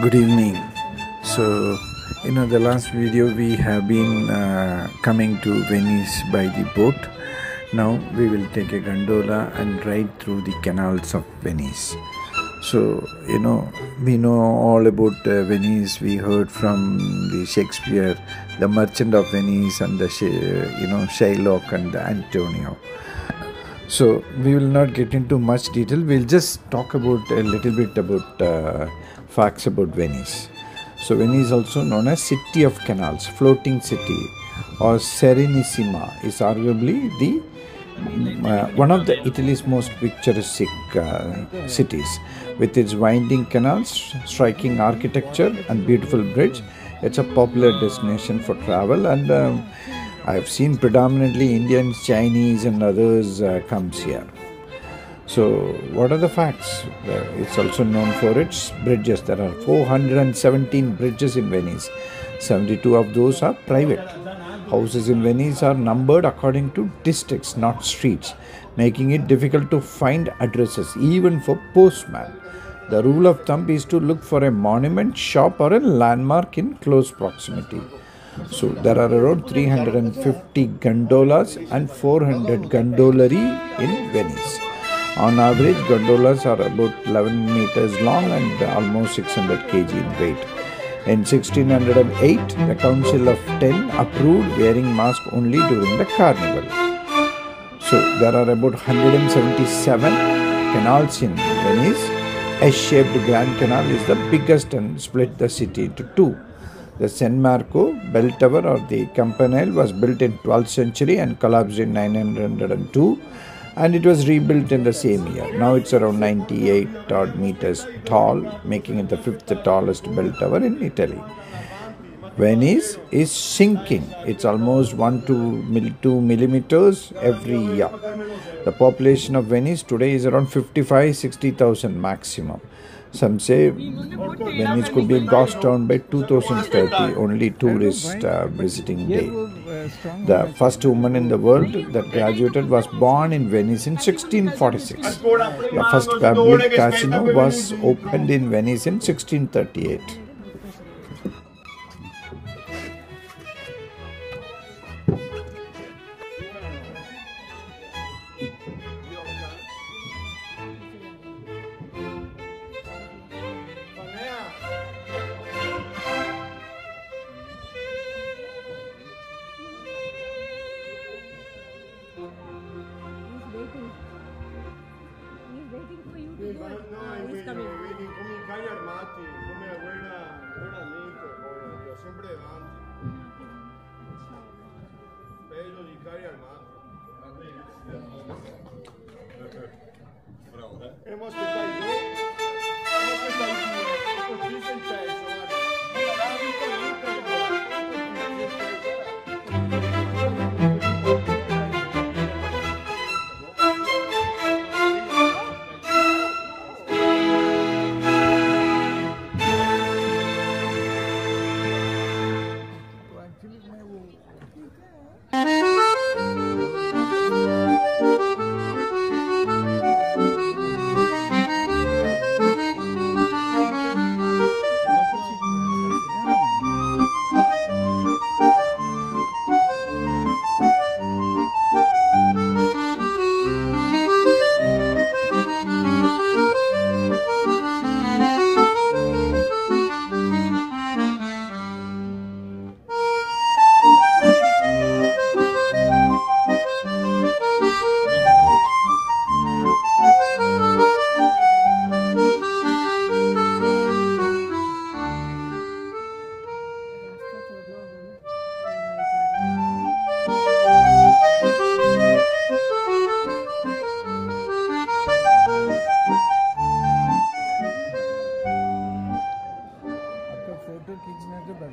good evening. So you know the last video we have been uh, coming to venice by the boat. Now we will take a gondola and ride through the canals of venice. So you know we know all about uh, venice. We heard from the shakespeare the merchant of venice and the you know shylock and antonio. So we will not get into much detail. We'll just talk about a little bit about uh, facts about Venice. So Venice is also known as City of Canals, floating city, or Serenissima, is arguably the uh, one of the Italy's most picturesque uh, cities, with its winding canals, striking architecture, and beautiful bridge. It's a popular destination for travel and. Um, I've seen predominantly Indians, Chinese, and others uh, comes here. So, what are the facts? Uh, it's also known for its bridges. There are 417 bridges in Venice. 72 of those are private. Houses in Venice are numbered according to districts, not streets, making it difficult to find addresses, even for postman. The rule of thumb is to look for a monument, shop, or a landmark in close proximity. So there are around 350 gondolas and 400 gondolari in Venice. On average, gondolas are about 11 meters long and almost 600 kg in weight. In 1608, the Council of Ten approved wearing mask only during the carnival. So there are about 177 canals in Venice. S-shaped Grand Canal is the biggest and split the city into two. The San Marco bell tower or the campanile was built in 12th century and collapsed in 902 and it was rebuilt in the same year. Now it's around 98 odd meters tall, making it the fifth tallest bell tower in Italy. Venice is sinking. It's almost 1 to 2 millimeters every year. The population of Venice today is around 55 60,000 maximum. Some say Venice could be ghost town by 2030, only tourist uh, visiting day. The first woman in the world that graduated was born in Venice in 1646. The first public casino was opened in Venice in 1638.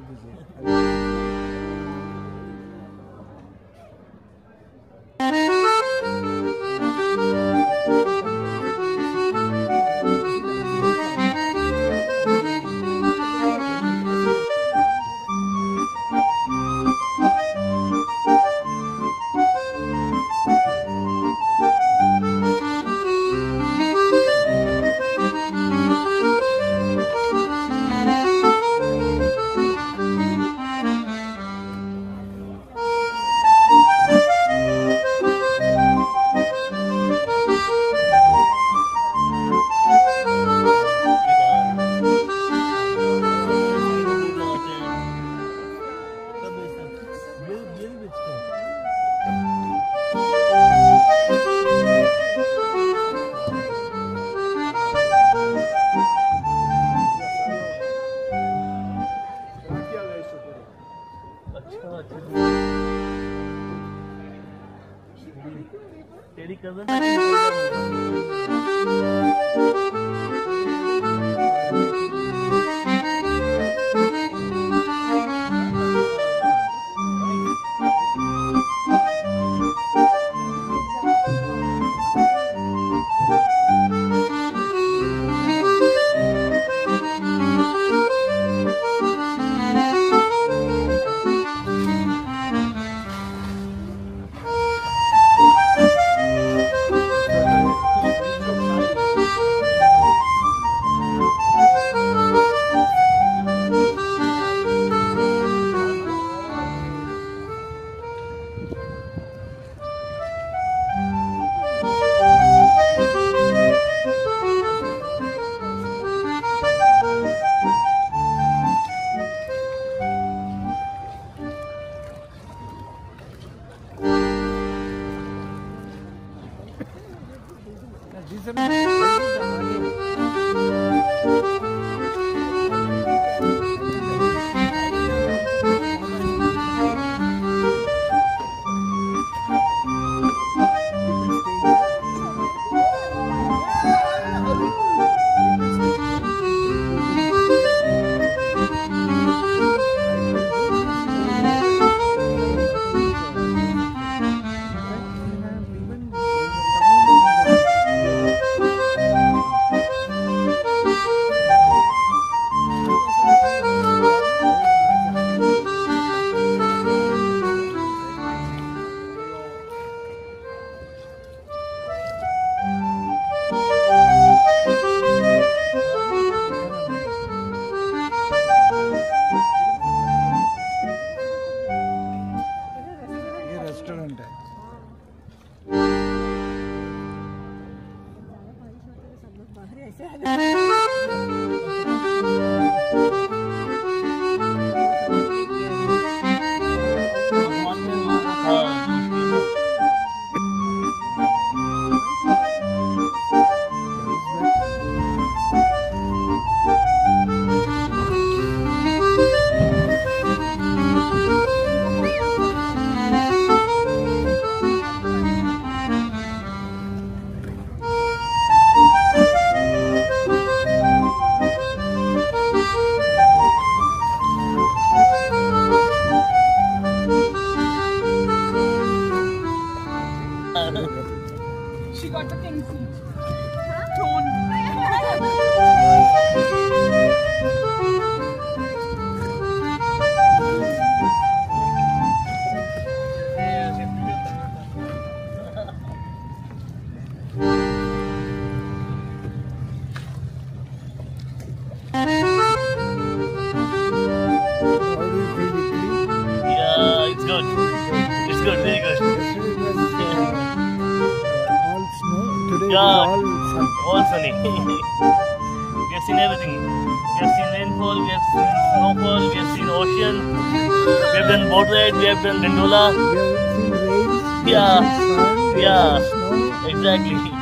busy. ये We have seen rainfall, we have seen snowfall, we have seen ocean, we have done boat ride, we have done gondola. We have seen rain. Yeah. seen sun, we have Yeah. Exactly.